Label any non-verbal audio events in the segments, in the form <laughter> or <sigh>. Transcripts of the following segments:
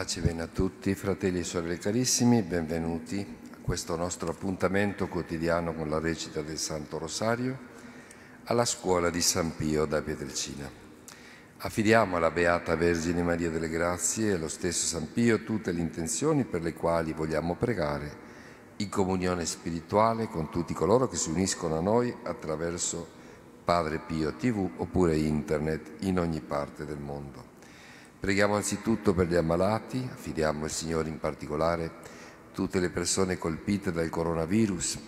Pace bene a tutti, fratelli e sorelle carissimi, benvenuti a questo nostro appuntamento quotidiano con la recita del Santo Rosario alla scuola di San Pio da Pietrelcina. Affidiamo alla Beata Vergine Maria delle Grazie e allo stesso San Pio tutte le intenzioni per le quali vogliamo pregare in comunione spirituale con tutti coloro che si uniscono a noi attraverso Padre Pio TV oppure internet in ogni parte del mondo. Preghiamo anzitutto per gli ammalati, affidiamo al Signore in particolare tutte le persone colpite dal coronavirus,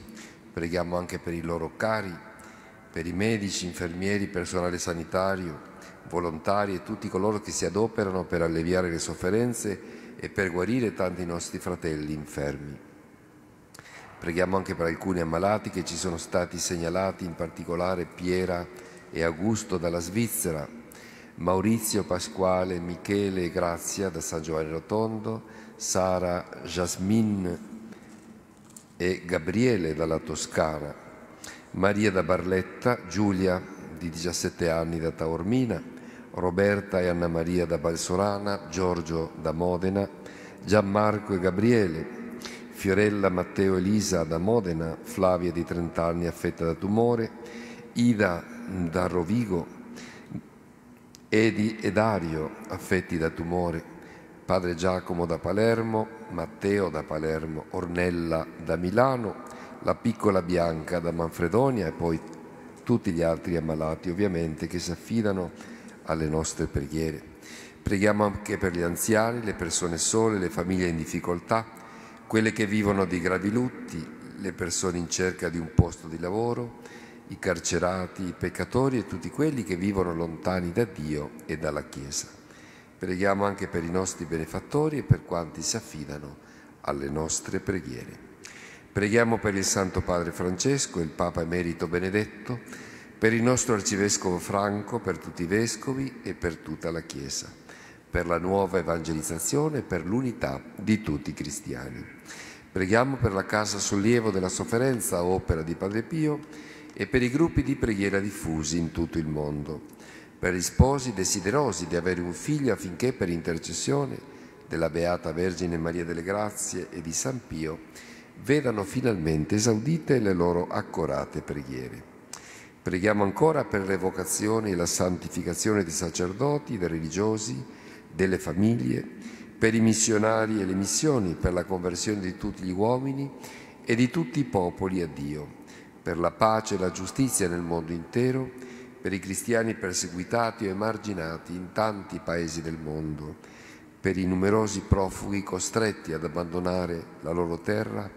preghiamo anche per i loro cari, per i medici, infermieri, personale sanitario, volontari e tutti coloro che si adoperano per alleviare le sofferenze e per guarire tanti nostri fratelli infermi. Preghiamo anche per alcuni ammalati che ci sono stati segnalati, in particolare Piera e Augusto dalla Svizzera, Maurizio Pasquale, Michele e Grazia da San Giovanni Rotondo, Sara Jasmine e Gabriele dalla Toscana, Maria da Barletta, Giulia di 17 anni da Taormina, Roberta e Anna Maria da Balsorana, Giorgio da Modena, Gianmarco e Gabriele, Fiorella, Matteo e Elisa da Modena, Flavia di 30 anni affetta da tumore, Ida da Rovigo, Edi e Dario affetti da tumore, padre Giacomo da Palermo, Matteo da Palermo, Ornella da Milano, la piccola Bianca da Manfredonia e poi tutti gli altri ammalati ovviamente che si affidano alle nostre preghiere. Preghiamo anche per gli anziani, le persone sole, le famiglie in difficoltà, quelle che vivono di gravi lutti, le persone in cerca di un posto di lavoro, i carcerati, i peccatori e tutti quelli che vivono lontani da Dio e dalla Chiesa. Preghiamo anche per i nostri benefattori e per quanti si affidano alle nostre preghiere. Preghiamo per il Santo Padre Francesco, il Papa Emerito Benedetto, per il nostro Arcivescovo Franco, per tutti i vescovi e per tutta la Chiesa, per la nuova evangelizzazione e per l'unità di tutti i cristiani. Preghiamo per la Casa Sollievo della Sofferenza, opera di Padre Pio, e per i gruppi di preghiera diffusi in tutto il mondo, per gli sposi desiderosi di avere un figlio affinché per intercessione della Beata Vergine Maria delle Grazie e di San Pio vedano finalmente esaudite le loro accorate preghiere. Preghiamo ancora per le vocazioni e la santificazione dei sacerdoti, dei religiosi, delle famiglie, per i missionari e le missioni, per la conversione di tutti gli uomini e di tutti i popoli a Dio per la pace e la giustizia nel mondo intero, per i cristiani perseguitati o emarginati in tanti paesi del mondo, per i numerosi profughi costretti ad abbandonare la loro terra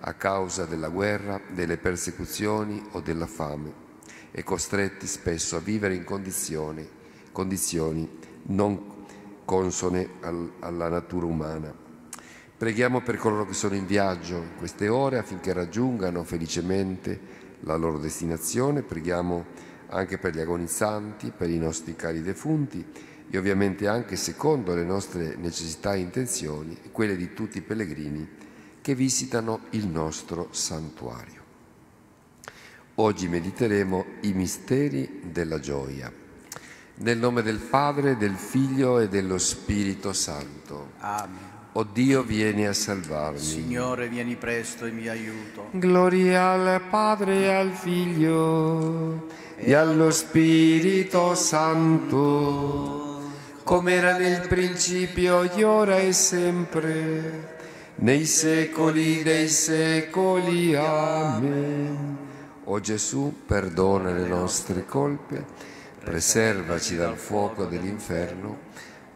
a causa della guerra, delle persecuzioni o della fame e costretti spesso a vivere in condizioni, condizioni non consone al, alla natura umana. Preghiamo per coloro che sono in viaggio in queste ore affinché raggiungano felicemente la loro destinazione. Preghiamo anche per gli agonizzanti, per i nostri cari defunti e ovviamente anche secondo le nostre necessità e intenzioni e quelle di tutti i pellegrini che visitano il nostro santuario. Oggi mediteremo i misteri della gioia. Nel nome del Padre, del Figlio e dello Spirito Santo. Amen. O Dio, vieni a salvarmi. Signore, vieni presto in mio aiuto. Gloria al Padre e al Figlio e allo Spirito Santo, come era nel principio, e ora e sempre, nei secoli dei secoli. Amen. O Gesù, perdona le nostre colpe, preservaci dal fuoco dell'inferno,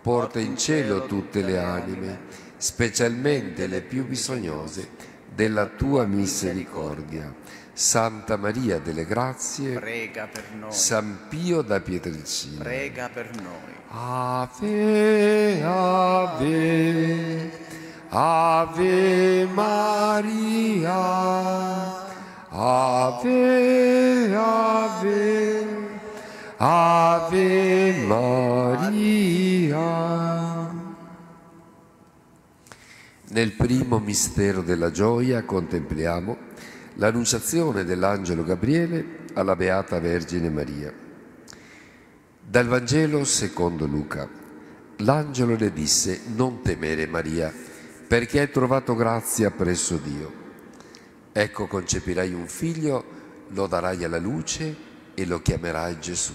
porta in cielo tutte le anime specialmente le più bisognose della tua misericordia. Santa Maria delle Grazie, prega per noi. San Pio da Pietrelcina, prega per noi. Ave, Ave, Ave Maria, Ave, Ave, Ave Maria. Nel primo mistero della gioia contempliamo l'annunciazione dell'angelo Gabriele alla Beata Vergine Maria. Dal Vangelo secondo Luca. l'angelo le disse, non temere Maria, perché hai trovato grazia presso Dio. Ecco concepirai un figlio, lo darai alla luce e lo chiamerai Gesù.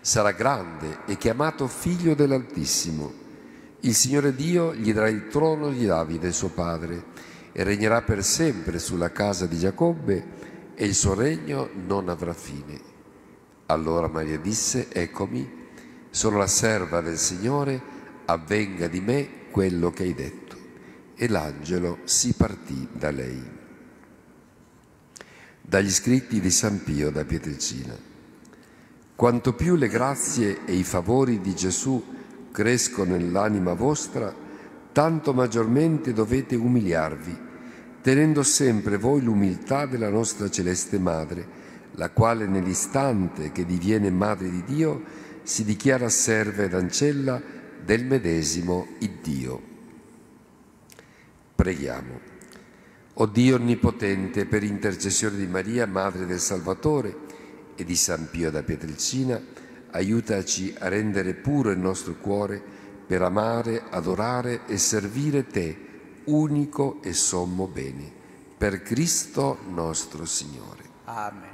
Sarà grande e chiamato figlio dell'Altissimo. Il Signore Dio gli darà il trono di Davide, suo padre, e regnerà per sempre sulla casa di Giacobbe e il suo regno non avrà fine. Allora Maria disse, eccomi, sono la serva del Signore, avvenga di me quello che hai detto. E l'angelo si partì da lei. Dagli scritti di San Pio da Pietrelcina. Quanto più le grazie e i favori di Gesù crescono nell'anima vostra, tanto maggiormente dovete umiliarvi, tenendo sempre voi l'umiltà della nostra celeste Madre, la quale nell'istante che diviene Madre di Dio si dichiara serva ed ancella del medesimo Iddio. Preghiamo. O Dio Onnipotente, per intercessione di Maria, Madre del Salvatore, e di San Pio da Pietrelcina, aiutaci a rendere puro il nostro cuore per amare, adorare e servire Te, unico e sommo bene, per Cristo nostro Signore. Amen.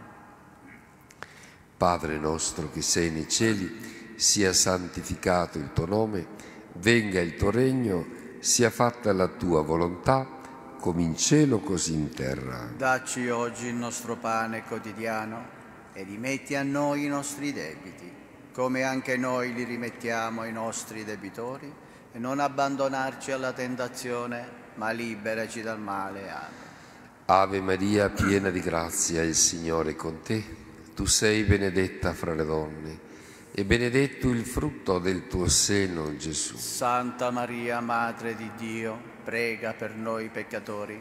Padre nostro che sei nei cieli, sia santificato il tuo nome, venga il tuo regno, sia fatta la tua volontà, come in cielo così in terra. Dacci oggi il nostro pane quotidiano e rimetti a noi i nostri debiti, come anche noi li rimettiamo ai nostri debitori, e non abbandonarci alla tentazione, ma liberaci dal male. Amen. Ave Maria, piena di grazia, il Signore è con te. Tu sei benedetta fra le donne e benedetto il frutto del tuo seno, Gesù. Santa Maria, Madre di Dio, prega per noi peccatori,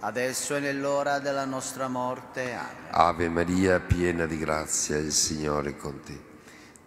adesso e nell'ora della nostra morte. Amen. Ave Maria, piena di grazia, il Signore è con te.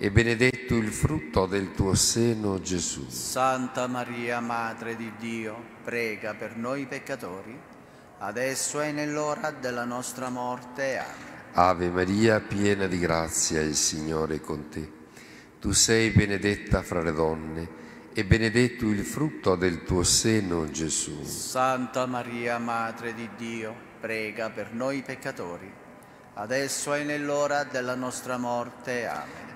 e benedetto il frutto del tuo seno, Gesù. Santa Maria, Madre di Dio, prega per noi peccatori, adesso e nell'ora della nostra morte. Amen. Ave Maria, piena di grazia, il Signore è con te. Tu sei benedetta fra le donne e benedetto il frutto del tuo seno, Gesù. Santa Maria, Madre di Dio, prega per noi peccatori, adesso e nell'ora della nostra morte. Amen.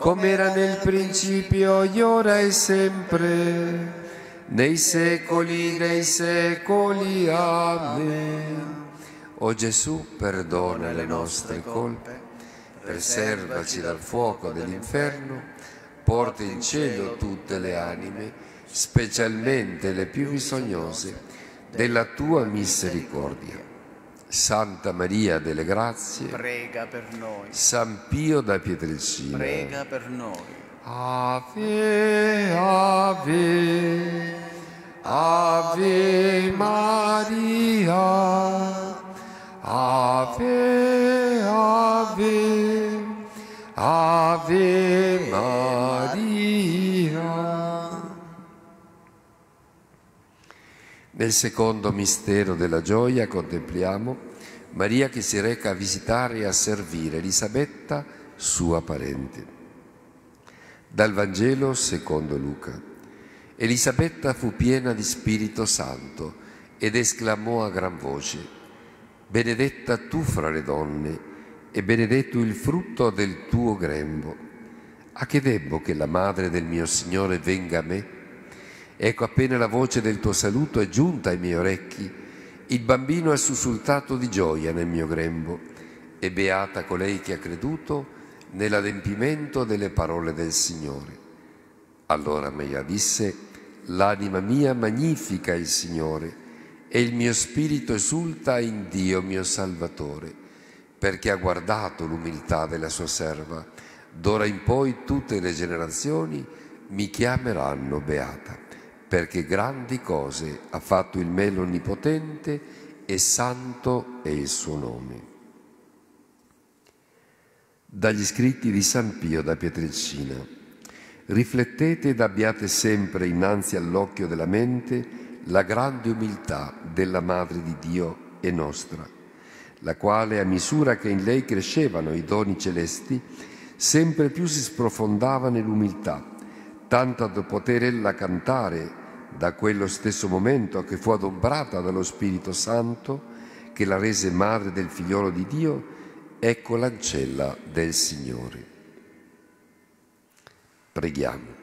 come era nel principio, ora e sempre, nei secoli dei secoli. Amen. O Gesù, perdona le nostre colpe, preservaci dal fuoco dell'inferno, porta in cielo tutte le anime, specialmente le più bisognose della tua misericordia. Santa Maria delle Grazie, prega per noi. San Pio da Pietrelcina, Prega per noi. Ave, ave, ave Maria, ave, ave, ave Maria. Nel secondo mistero della gioia contempliamo Maria che si reca a visitare e a servire Elisabetta, sua parente. Dal Vangelo secondo Luca. Elisabetta fu piena di Spirito Santo ed esclamò a gran voce, Benedetta tu fra le donne e benedetto il frutto del tuo grembo. A che debbo che la madre del mio Signore venga a me? Ecco appena la voce del tuo saluto è giunta ai miei orecchi, il bambino ha sussultato di gioia nel mio grembo e beata colei che ha creduto nell'adempimento delle parole del Signore. Allora Maria disse, l'anima mia magnifica il Signore e il mio spirito esulta in Dio mio Salvatore, perché ha guardato l'umiltà della sua serva. D'ora in poi tutte le generazioni mi chiameranno beata, perché grandi cose ha fatto il melo onnipotente e santo è il suo nome. Dagli scritti di San Pio da Pietrelcina. Riflettete ed abbiate sempre innanzi all'occhio della mente la grande umiltà della Madre di Dio e nostra, la quale a misura che in lei crescevano i doni celesti, sempre più si sprofondava nell'umiltà, tanto da poter ella cantare da quello stesso momento che fu adombrata dallo Spirito Santo, che la rese madre del figliolo di Dio, ecco l'ancella del Signore. Preghiamo.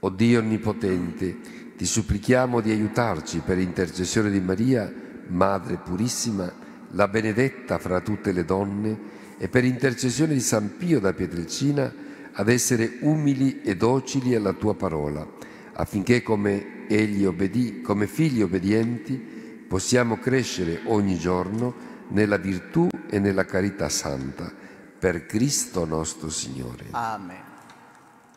O Dio Onnipotente, ti supplichiamo di aiutarci per intercessione di Maria, Madre Purissima, la benedetta fra tutte le donne, e per intercessione di San Pio da Pietrelcina, ad essere umili e docili alla tua parola, affinché come egli obbedì, come figli obbedienti, possiamo crescere ogni giorno nella virtù e nella carità santa, per Cristo nostro Signore. Amen.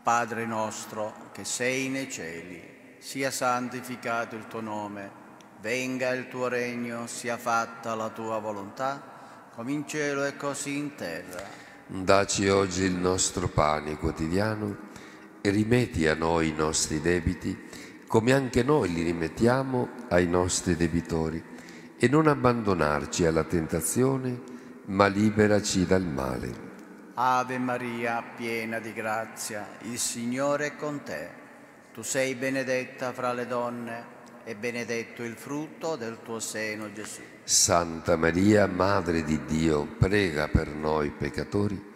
Padre nostro che sei nei cieli, sia santificato il tuo nome, venga il tuo regno, sia fatta la tua volontà, come in cielo e così in terra. Daci oggi il nostro pane quotidiano rimetti a noi i nostri debiti, come anche noi li rimettiamo ai nostri debitori, e non abbandonarci alla tentazione, ma liberaci dal male. Ave Maria, piena di grazia, il Signore è con te. Tu sei benedetta fra le donne e benedetto il frutto del tuo seno, Gesù. Santa Maria, Madre di Dio, prega per noi peccatori,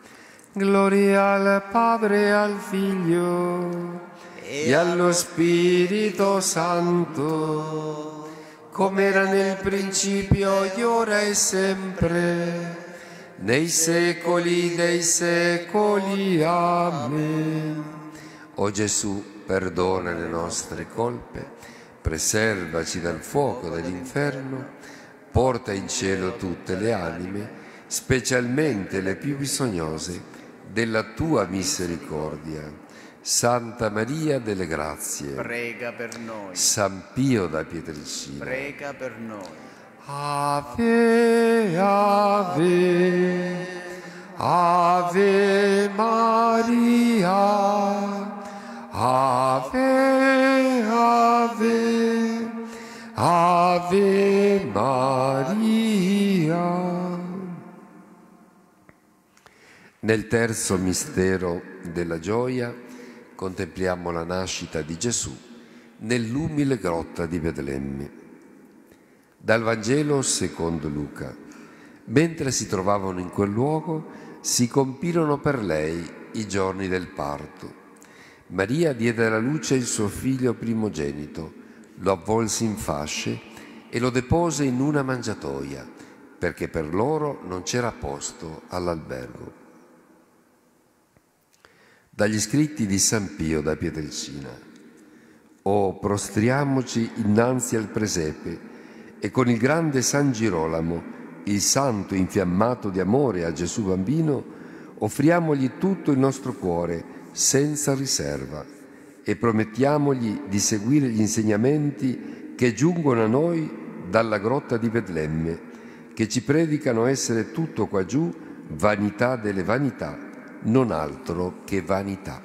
Gloria al Padre e al Figlio e allo Spirito Santo, come era nel principio, ora e sempre, nei secoli dei secoli. Amen. O Gesù, perdona le nostre colpe, preservaci dal fuoco dell'inferno, porta in cielo tutte le anime, specialmente le più bisognose della tua misericordia. Santa Maria delle Grazie, Prega per noi. San Pio da Pietrelcina, Prega per noi. Ave, ave, ave Maria, ave, ave, ave Maria. Nel terzo mistero della gioia contempliamo la nascita di Gesù nell'umile grotta di Betlemme. Dal Vangelo secondo Luca. Mentre si trovavano in quel luogo, si compirono per lei i giorni del parto. Maria diede alla luce il suo figlio primogenito, lo avvolse in fasce e lo depose in una mangiatoia, perché per loro non c'era posto all'albergo. Dagli scritti di San Pio da Pietrelcina. O prostriamoci innanzi al presepe e con il grande San Girolamo, il santo infiammato di amore a Gesù bambino, offriamogli tutto il nostro cuore senza riserva e promettiamogli di seguire gli insegnamenti che giungono a noi dalla grotta di Betlemme, che ci predicano essere tutto qua giù vanità delle vanità non altro che vanità.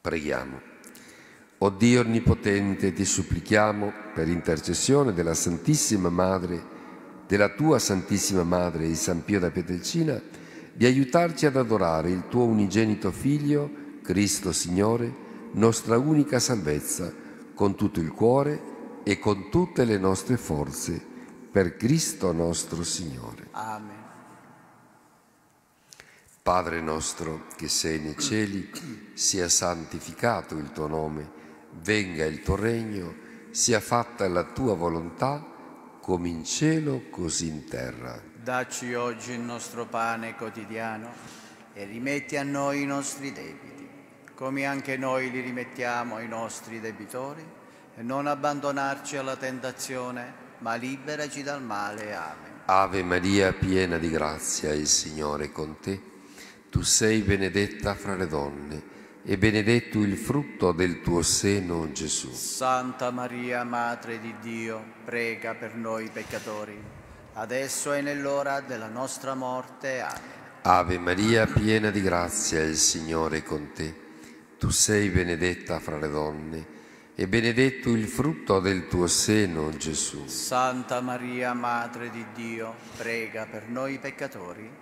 Preghiamo. O Dio Onnipotente, ti supplichiamo per intercessione della Santissima Madre, della tua Santissima Madre di San Pio da Pietrelcina, di aiutarci ad adorare il tuo unigenito Figlio, Cristo Signore, nostra unica salvezza, con tutto il cuore e con tutte le nostre forze, per Cristo nostro Signore. Amen. Padre nostro che sei nei cieli, sia santificato il tuo nome, venga il tuo regno, sia fatta la tua volontà, come in cielo così in terra. Dacci oggi il nostro pane quotidiano e rimetti a noi i nostri debiti, come anche noi li rimettiamo ai nostri debitori, e non abbandonarci alla tentazione, ma liberaci dal male. Amen. Ave Maria, piena di grazia, il Signore è con te. Tu sei benedetta fra le donne e benedetto il frutto del tuo seno, Gesù. Santa Maria, Madre di Dio, prega per noi peccatori, adesso e nell'ora della nostra morte. Amen. Ave Maria, piena di grazia, il Signore è con te. Tu sei benedetta fra le donne e benedetto il frutto del tuo seno, Gesù. Santa Maria, Madre di Dio, prega per noi peccatori,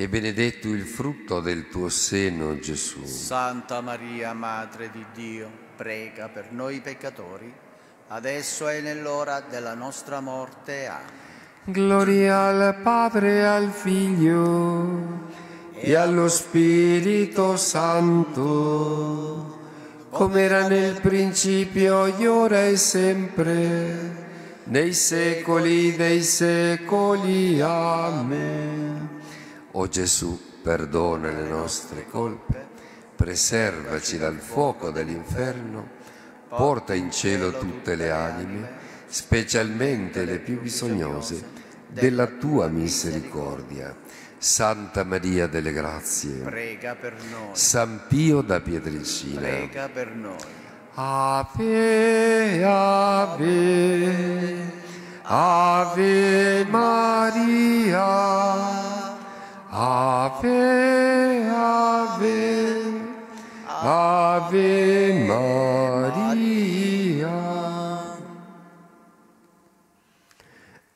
e benedetto il frutto del tuo seno, Gesù. Santa Maria, Madre di Dio, prega per noi peccatori, adesso e nell'ora della nostra morte. Amen. Gloria al Padre e al Figlio e allo Spirito Santo come era nel principio, ora e sempre, nei secoli dei secoli. Amen. O Gesù, perdona le nostre colpe, preservaci dal fuoco dell'inferno, porta in cielo tutte le anime, specialmente le più bisognose della tua misericordia Santa Maria delle Grazie, prega per noi. San Pio da Pietrelcina, prega per noi. Ave, Ave, Ave Maria, Ave, Ave, Ave Maria.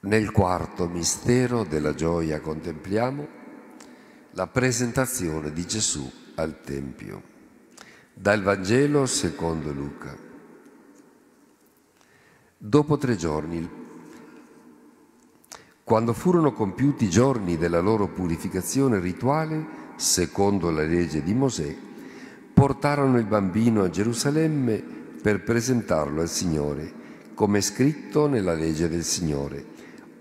Nel quarto mistero della gioia contempliamo la presentazione di Gesù al Tempio. Dal Vangelo secondo Luca. Dopo tre giorni, quando furono compiuti i giorni della loro purificazione rituale, secondo la legge di Mosè, portarono il bambino a Gerusalemme per presentarlo al Signore, come è scritto nella legge del Signore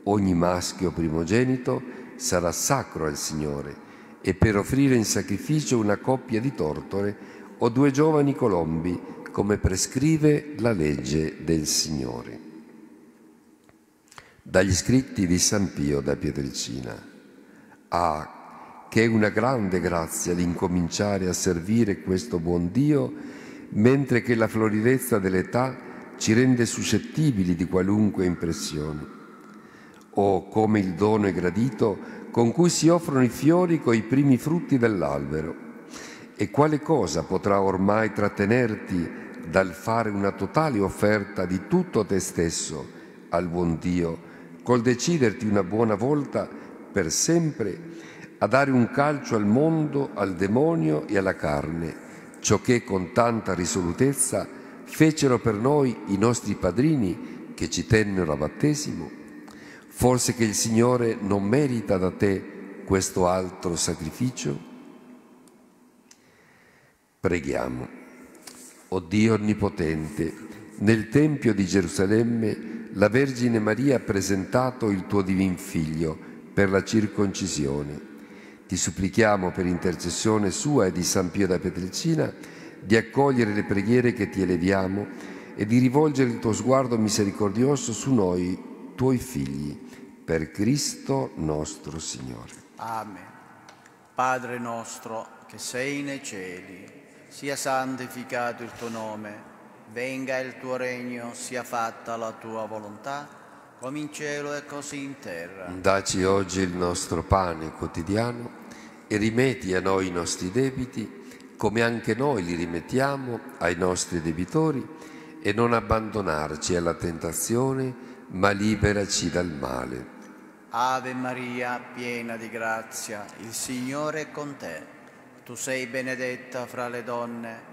ogni maschio primogenito sarà sacro al Signore e per offrire in sacrificio una coppia di tortore o due giovani colombi, come prescrive la legge del Signore. Dagli scritti di San Pio da Pietrelcina. Ah, che è una grande grazia l'incominciare a servire questo buon Dio, mentre che la floridezza dell'età ci rende suscettibili di qualunque impressione o come il dono è gradito con cui si offrono i fiori coi primi frutti dell'albero. E quale cosa potrà ormai trattenerti dal fare una totale offerta di tutto te stesso al buon Dio, col deciderti una buona volta per sempre a dare un calcio al mondo, al demonio e alla carne, ciò che con tanta risolutezza fecero per noi i nostri padrini che ci tennero a battesimo? Forse che il Signore non merita da te questo altro sacrificio? Preghiamo. O Dio Onnipotente, nel Tempio di Gerusalemme la Vergine Maria ha presentato il tuo divin Figlio per la circoncisione. Ti supplichiamo per intercessione sua e di San Pio da Petricina di accogliere le preghiere che ti eleviamo e di rivolgere il tuo sguardo misericordioso su noi, tuoi figli, per Cristo nostro Signore. Amen. Padre nostro che sei nei cieli, sia santificato il tuo nome, venga il tuo regno, sia fatta la tua volontà, come in cielo e così in terra. Daci oggi il nostro pane quotidiano e rimetti a noi i nostri debiti come anche noi li rimettiamo ai nostri debitori e non abbandonarci alla tentazione, ma liberaci dal male. Ave Maria, piena di grazia, il Signore è con te. Tu sei benedetta fra le donne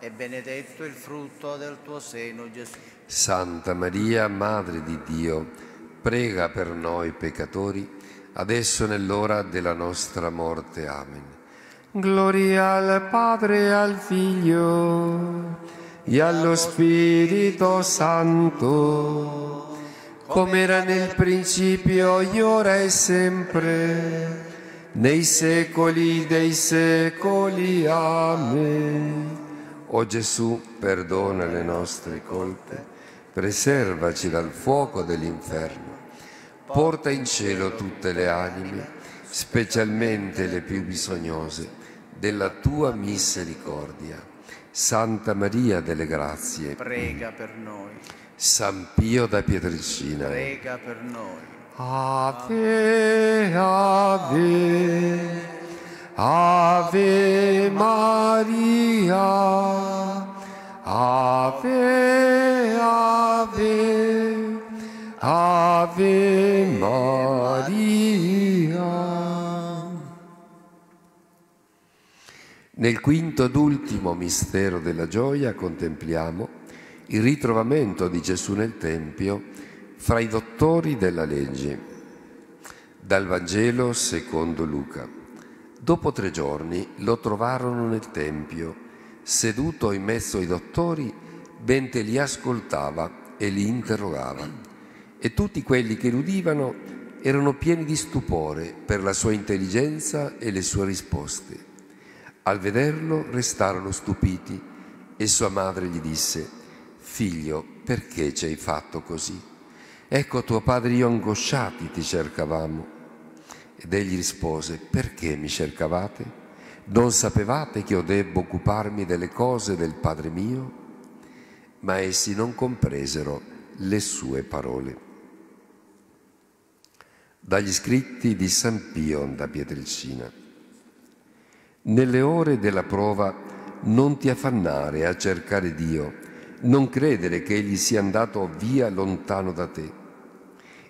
e benedetto il frutto del tuo seno, Gesù. Santa Maria, Madre di Dio, prega per noi peccatori, adesso nell'ora della nostra morte. Amen. Gloria al Padre e al Figlio e allo Spirito Santo, come era nel principio, e ora e sempre, nei secoli dei secoli. Amen. O Gesù, perdona le nostre colpe, preservaci dal fuoco dell'inferno, porta in cielo tutte le anime, specialmente le più bisognose della tua misericordia. Santa Maria delle Grazie, prega per noi. San Pio da Pietrelcina, prega per noi. Ave, ave, Ave Maria, Ave, Ave, Ave Maria. Nel quinto ed ultimo mistero della gioia contempliamo il ritrovamento di Gesù nel Tempio fra i dottori della legge. Dal Vangelo secondo Luca. Dopo tre giorni lo trovarono nel Tempio, seduto in mezzo ai dottori, mentre li ascoltava e li interrogava. E tutti quelli che lo udivano erano pieni di stupore per la sua intelligenza e le sue risposte. Al vederlo restarono stupiti e sua madre gli disse, Figlio, perché ci hai fatto così? Ecco tuo padre e io angosciati ti cercavamo. Ed egli rispose, perché mi cercavate? Non sapevate che io debbo occuparmi delle cose del Padre mio? Ma essi non compresero le sue parole. Dagli scritti di San Pio da Pietrelcina. Nelle ore della prova non ti affannare a cercare Dio, non credere che Egli sia andato via lontano da te.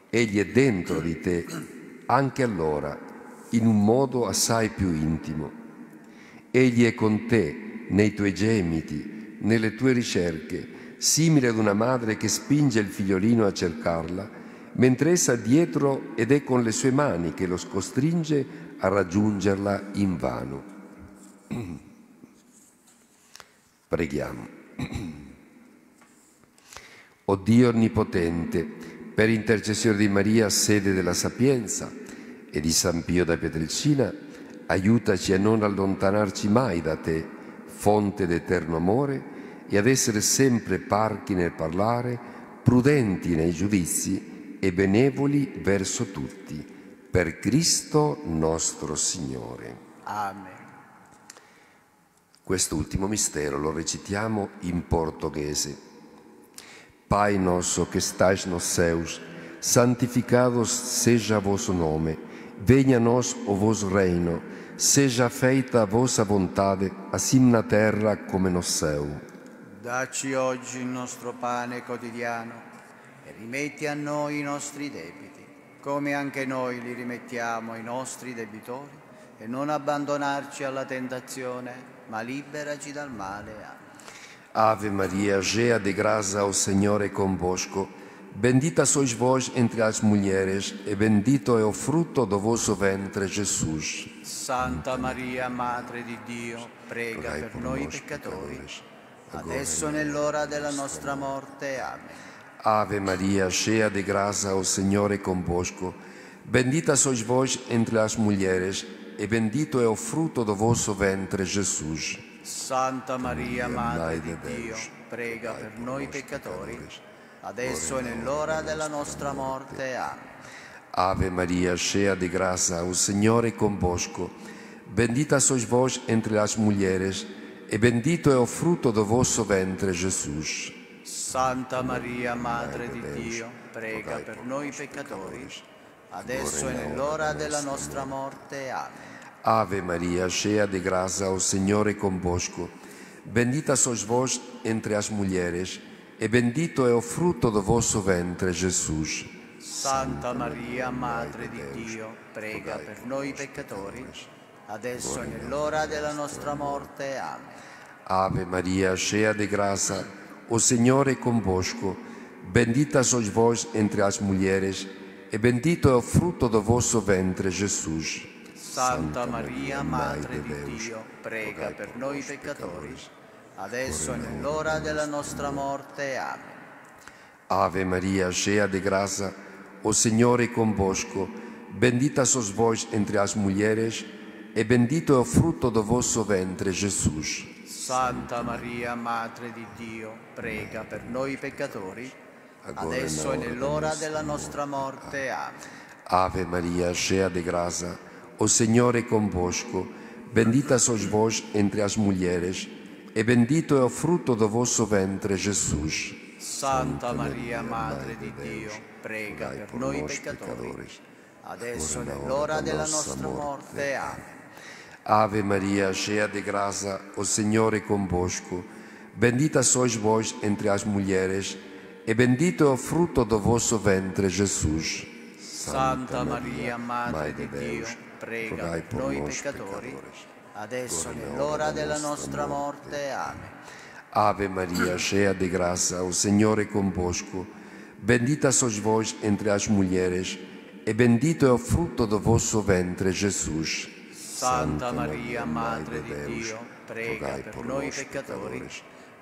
Egli è dentro di te anche allora in un modo assai più intimo. Egli è con te nei tuoi gemiti, nelle tue ricerche, simile ad una madre che spinge il figliolino a cercarla, mentre essa dietro ed è con le sue mani che lo costringe a raggiungerla in vano. Preghiamo. <clears throat> O Dio Onnipotente, per intercessione di Maria, sede della sapienza, e di San Pio da Pietrelcina, aiutaci a non allontanarci mai da te, fonte d'eterno amore, e ad essere sempre parchi nel parlare, prudenti nei giudizi e benevoli verso tutti. Per Cristo nostro Signore. Amen. Quest'ultimo mistero lo recitiamo in portoghese. Pai nosso que estais nos céus, santificado seja vosso nome. Venha a nós o vosso reino. Seja feita a vossa vontade, assim na terra come no céu. Dacci oggi il nostro pane quotidiano e rimetti a noi i nostri debiti, come anche noi li rimettiamo ai nostri debitori, e non abbandonarci alla tentazione, ma liberaci dal male. Amen. Ave Maria, cheia de graça, o Senhor é convosco. Bendita sois vós entre as mulheres, e bendito é o fruto do vosso ventre, Jesus. Santa Maria, Madre di Dio, prega per por noi peccatori, pecadores, adesso e nell'ora della nostra morte. Amen. Ave Maria, cheia de graça, o Senhor é convosco. Bendita sois vós entre as mulheres, e bendito é o fruto do vosso ventre, Jesus. Santa Maria, Madre di Dio, prega per noi peccatori, adesso e nell'ora della nostra morte. Amen. Ave Maria, cheia de graça, o Senhor é convosco. Bendita sois vós entre as mulheres, e bendito é o fruto do vosso ventre, Jesus. Santa Maria, Madre di Dio, prega per noi peccatori, adesso e nell'ora della nostra morte. Amen. Ave Maria, cheia de graça, o Senhor é convosco. Bendita sois vós entre as mulheres, e bendito é o fruto do vosso ventre, Jesus. Santa Maria, Madre di Dio, prega per noi peccatori, adesso e nell'ora della nostra morte. Amen. Ave Maria, cheia de graça, o Senhor é convosco. Bendita sois vós entre as mulheres, e bendito é o fruto do vosso ventre, Jesus. Santa Maria, Madre di Dio, prega per noi peccatori, adesso e nell'ora della nostra morte. Amen. Ave Maria, cheia de graça, o Senhor é convosco. Bendita sois vós entre as mulheres, e bendito é o fruto do vosso ventre, Jesus. Santa Maria, Madre di Dio, prega per noi peccatori, adesso e nell'ora della nostra morte. Amen. Ave Maria, cheia de graça, o Senhor é convosco. Bendita sois vós entre as mulheres, e bendito é o fruto do vosso ventre, Jesus. Santa Maria, Madre di Dio, prega per por noi peccatori, pecadores, adesso nell'ora della nostra morte. Amen. Ave Maria, cheia de graça, o Senhor é convosco. Bendita sois vós entre as mulheres, e bendito é o fruto do vosso ventre, Jesus. Santa Maria, Madre di Dio, prega per noi peccatori, adesso è l'ora della nostra morte. Amen. Ave Maria, cheia de graça, o Senhor é convosco. Bendita sois vós entre as mulheres, e bendito é o fruto do vosso ventre, Jesus. Santa Maria, Madre di Dio, prega per noi peccatori,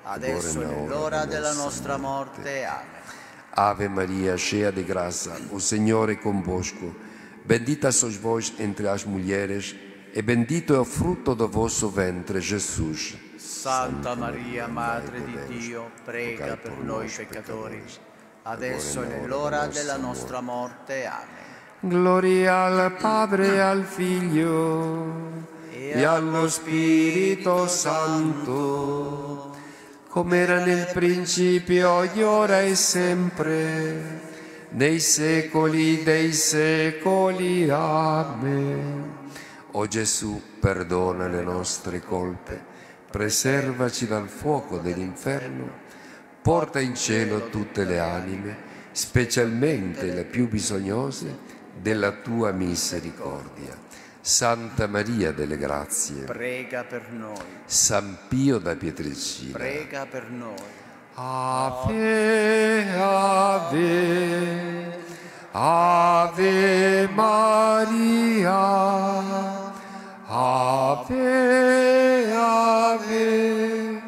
adesso è l'ora della nostra morte. Amen. Ave Maria, cheia de graça, o Senhor é convosco. Bendita sois vós entre as mulheres, e bendito é o fruto do vosso ventre, Jesus. Santa Maria, Madre di Dio, prega per noi peccatori, adesso è l'ora della nostra morte. Amen. Gloria al Padre e al Figlio e allo Spirito Santo, come era nel principio, ora e sempre, nei secoli dei secoli. Amen. O Gesù, perdona le nostre colpe, preservaci dal fuoco dell'inferno, porta in cielo tutte le anime, specialmente le più bisognose della tua misericordia. Santa Maria delle Grazie, Prega per noi, San Pio da Pietrelcina, prega per noi. Ave, Ave, Ave Maria, Ave, Ave,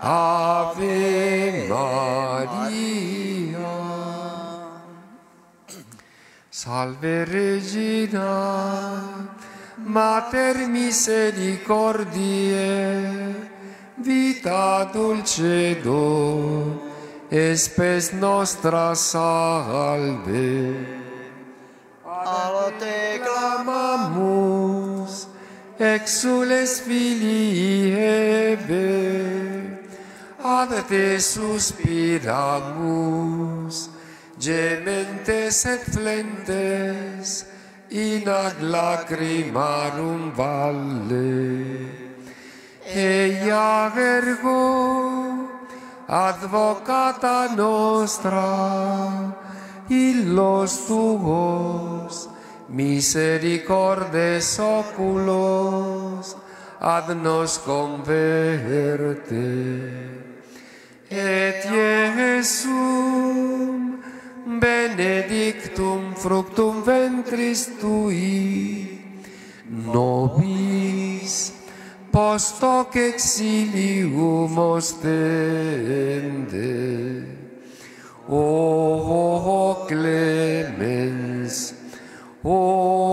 Ave Maria. Salve Regina, Mater misericordiae, vita dulcedo, e spes nostra salve. A te clamamus, exules filii Eve, ad te suspiramus, gementes et flentes, in ad lacrimarum valle. Eia ergo, advocata nostra, illos tuos, misericordes oculos, ad nos converte. Et Iesum benedictum fructum ventris tui, nobis posto che exilio mostende. O clemens, o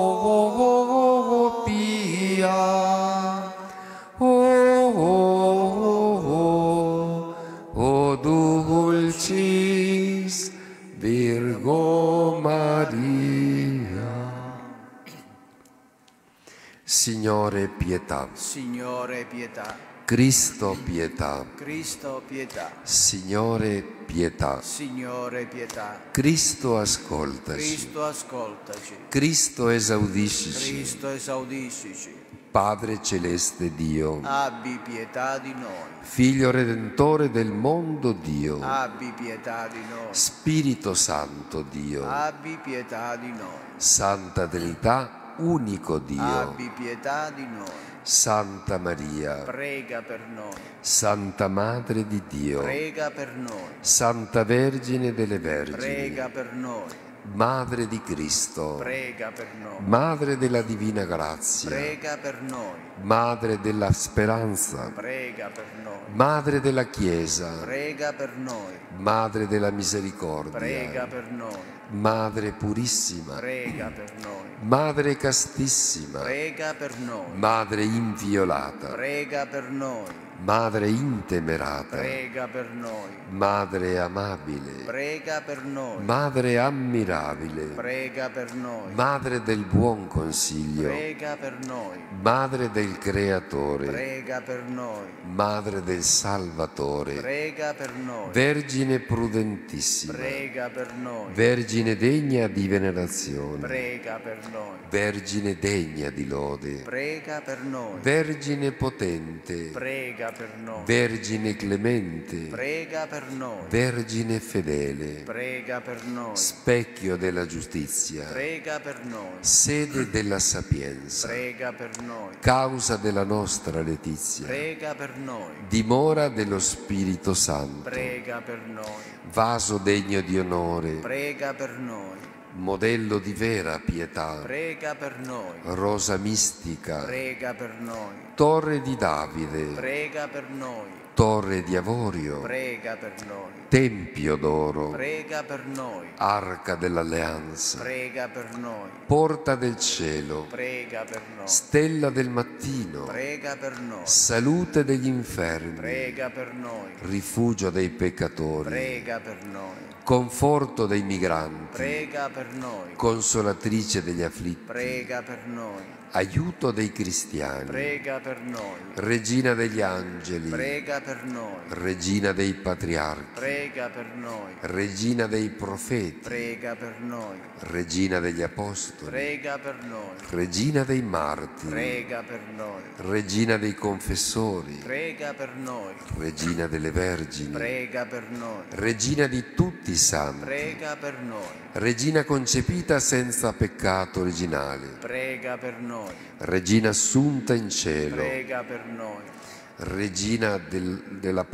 Signore pietà, Signore pietà, Cristo pietà, Cristo pietà, Signore pietà, Signore pietà, Cristo ascoltaci, Cristo ascoltaci, Cristo esaudiscici, Cristo esaudiscici, Padre celeste Dio, abbi pietà di noi, Figlio redentore del mondo Dio, abbi pietà di noi, Spirito Santo Dio, abbi pietà di noi, Santa Trinità, unico Dio, abbi pietà di noi, Santa Maria, prega per noi, Santa Madre di Dio, prega per noi, Santa Vergine delle Vergini, prega per noi, Madre di Cristo, prega per noi, Madre della Divina Grazia, prega per noi, Madre della Speranza, prega per noi, Madre della Chiesa, prega per noi, Madre della Misericordia, prega per noi, Madre purissima, prega per noi, Madre castissima, prega per noi, Madre inviolata, prega per noi, Madre intemerata, prega per noi. Madre amabile, Prega per noi. Madre ammirabile, Prega per noi. Madre del buon consiglio, Prega per noi. Madre del Creatore, Prega per noi. Madre del Salvatore, Prega per noi. Vergine prudentissima, Prega per noi. Vergine degna di venerazione, Prega per noi. Vergine degna di lode, Prega per noi. Vergine potente, Prega per noi. Vergine clemente, Prega per noi. Vergine fedele, Prega per noi. specchio della giustizia, Prega per noi. sede della sapienza, Prega per noi. causa della nostra letizia, Prega per noi. dimora dello Spirito Santo, Prega per noi. vaso degno di onore, Prega per noi. modello di vera pietà, Prega per noi. rosa mistica, Prega per noi. torre di Davide, Prega per noi. torre di avorio, Prega per noi. tempio d'oro, Prega per noi. arca dell'alleanza, Prega per noi. porta del cielo, Prega per noi. stella del mattino, Prega per noi. salute degli infermi, Prega per noi. rifugio dei peccatori, Prega per noi. Conforto dei migranti, Prega per noi. consolatrice degli afflitti, Prega per noi. Aiuto dei cristiani, Prega per noi. regina degli angeli, Prega per noi. regina dei patriarchi, Prega per noi. regina dei profeti, Prega per noi. regina degli apostoli, Prega per noi. regina dei martiri, Prega per noi. regina dei confessori, Prega per noi. regina delle vergini, Prega per noi. regina di tutti i santi, Prega per noi. regina concepita senza peccato originale, Prega per noi. Regina assunta in cielo, Prega per noi. Regina del- della,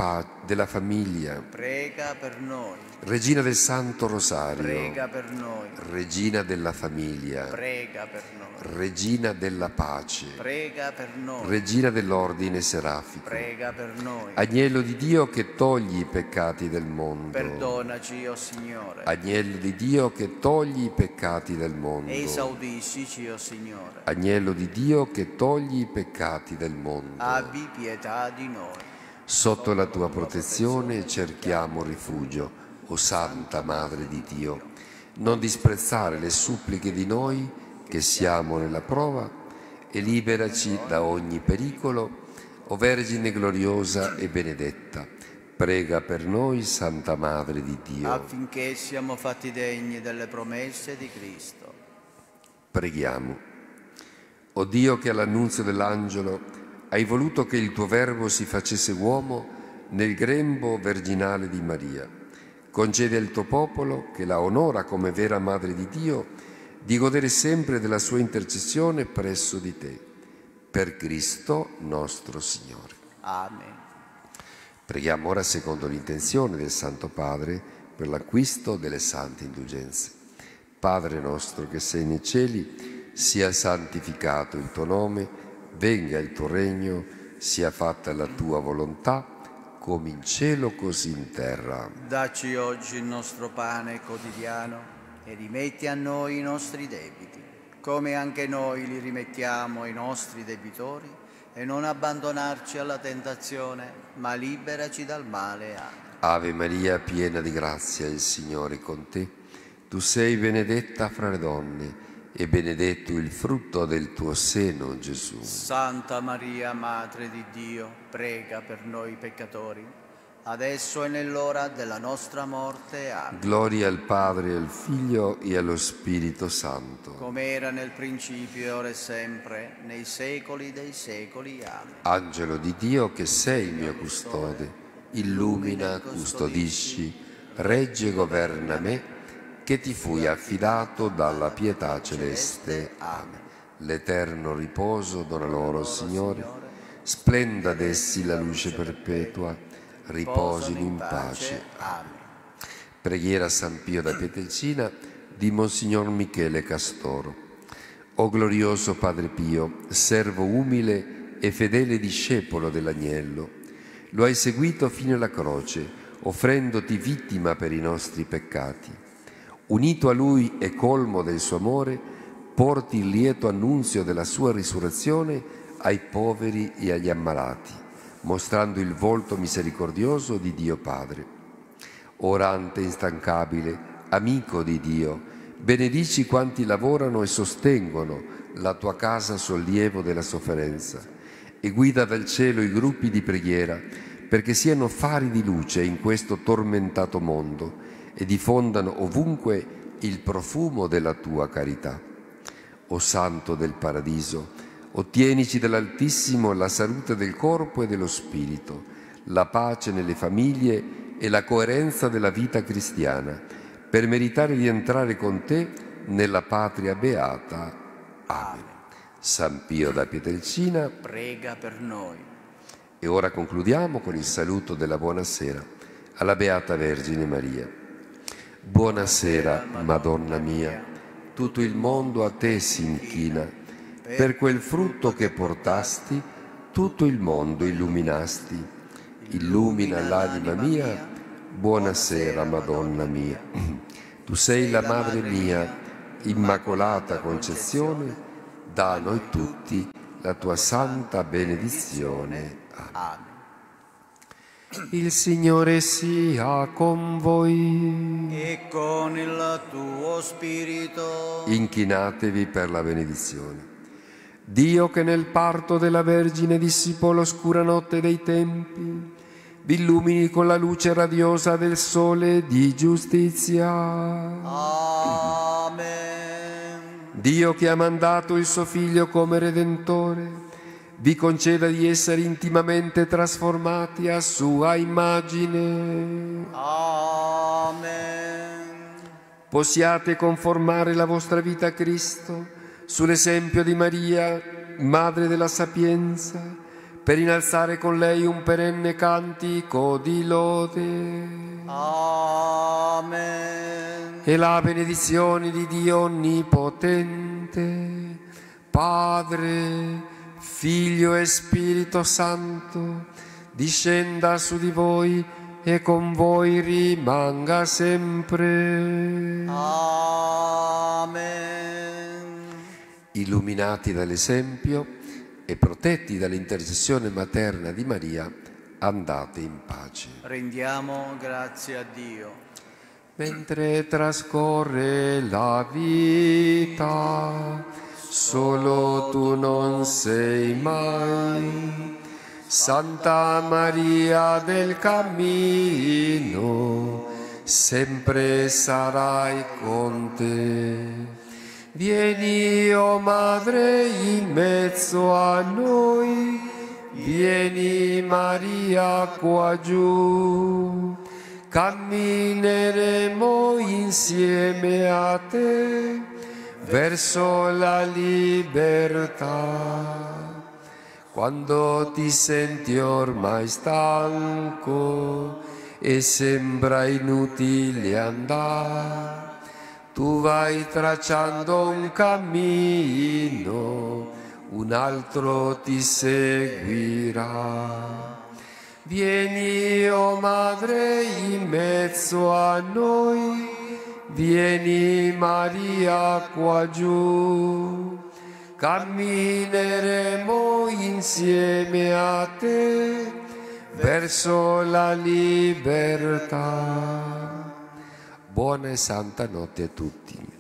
della famiglia, Prega per noi. regina del Santo Rosario, Prega per noi. regina della famiglia, Prega per noi. regina della pace, Prega per noi. regina dell'ordine serafico, Prega per noi. agnello di Dio che togli i peccati del mondo, Perdonaci, o Signore. agnello di Dio che togli i peccati del mondo, esaudiscici, o Signore. agnello di Dio che togli i peccati del mondo. Abbi pietà di noi. Sotto la tua protezione cerchiamo rifugio, o Santa Madre di Dio. Non disprezzare le suppliche di noi che siamo nella prova e liberaci da ogni pericolo, o Vergine gloriosa e benedetta. Prega per noi, Santa Madre di Dio. affinché siamo fatti degni delle promesse di Cristo. Preghiamo. O Dio che all'annunzio dell'angelo hai voluto che il tuo Verbo si facesse uomo nel grembo virginale di Maria, concede al tuo popolo, che la onora come vera Madre di Dio, di godere sempre della sua intercessione presso di te. Per Cristo nostro Signore. Amen. Preghiamo ora secondo l'intenzione del Santo Padre per l'acquisto delle sante indulgenze. Padre nostro che sei nei cieli, sia santificato il tuo nome, venga il tuo regno, sia fatta la tua volontà, come in cielo così in terra. Dacci oggi il nostro pane quotidiano e rimetti a noi i nostri debiti, come anche noi li rimettiamo ai nostri debitori, e non abbandonarci alla tentazione, ma liberaci dal male. Ave Maria, piena di grazia, il Signore è con te. Tu sei benedetta fra le donne e benedetto il frutto del tuo seno, Gesù. Santa Maria, Madre di Dio, prega per noi peccatori, adesso e nell'ora della nostra morte. Amen. Gloria al Padre, al Figlio e allo Spirito Santo. Come era nel principio, ora e sempre, nei secoli dei secoli. Amen. Angelo di Dio che sei il mio custode, illumina, custodisci, regge e governa me, che ti fui affidato dalla pietà celeste. Amen. L'eterno riposo dona loro, Signore, splenda ad essi la luce perpetua, riposino in pace. Amen. Preghiera a San Pio da Pietrelcina di Monsignor Michele Castoro. O glorioso Padre Pio, servo umile e fedele discepolo dell'agnello, lo hai seguito fino alla croce, offrendoti vittima per i nostri peccati. Unito a lui e colmo del suo amore, porti il lieto annunzio della sua risurrezione ai poveri e agli ammalati, mostrando il volto misericordioso di Dio Padre. Orante instancabile, amico di Dio, benedici quanti lavorano e sostengono la tua casa sollievo della sofferenza e guida dal cielo i gruppi di preghiera perché siano fari di luce in questo tormentato mondo e diffondano ovunque il profumo della tua carità. O Santo del Paradiso, ottienici dall'Altissimo la salute del corpo e dello spirito, la pace nelle famiglie e la coerenza della vita cristiana, per meritare di entrare con te nella patria beata. Amen. San Pio da Pietrelcina, prega per noi. E ora concludiamo con il saluto della buonasera alla Beata Vergine Maria. Buonasera, Madonna mia, tutto il mondo a te si inchina, per quel frutto che portasti, tutto il mondo illuminasti. Illumina l'anima mia, buonasera, Madonna mia. Tu sei la Madre mia, Immacolata Concezione, da noi tutti la tua santa benedizione. Amen. Il Signore sia con voi. E con il tuo spirito. Inchinatevi per la benedizione. Dio che nel parto della Vergine dissipò l'oscura notte dei tempi, vi illumini con la luce radiosa del sole di giustizia. Amen. Dio che ha mandato il suo Figlio come Redentore, vi conceda di essere intimamente trasformati a sua immagine. Amen. Possiate conformare la vostra vita a Cristo sull'esempio di Maria, Madre della Sapienza, per innalzare con lei un perenne cantico di lode. Amen. E la benedizione di Dio Onnipotente, Padre, Figlio e Spirito Santo, discenda su di voi e con voi rimanga sempre. Amen. Illuminati dall'esempio e protetti dall'intercessione materna di Maria, andate in pace. Rendiamo grazie a Dio. Mentre trascorre la vita, solo tu non sei mai. Santa Maria del Cammino, sempre sarai con te. Vieni, o oh Madre, in mezzo a noi, vieni Maria qua giù, cammineremo insieme a te verso la libertà. Quando ti senti ormai stanco e sembra inutile andare, tu vai tracciando un cammino, un altro ti seguirà. Vieni, o oh Madre, in mezzo a noi, Vieni Maria qua giù, cammineremo insieme a te verso la libertà. Buona e santa notte a tutti.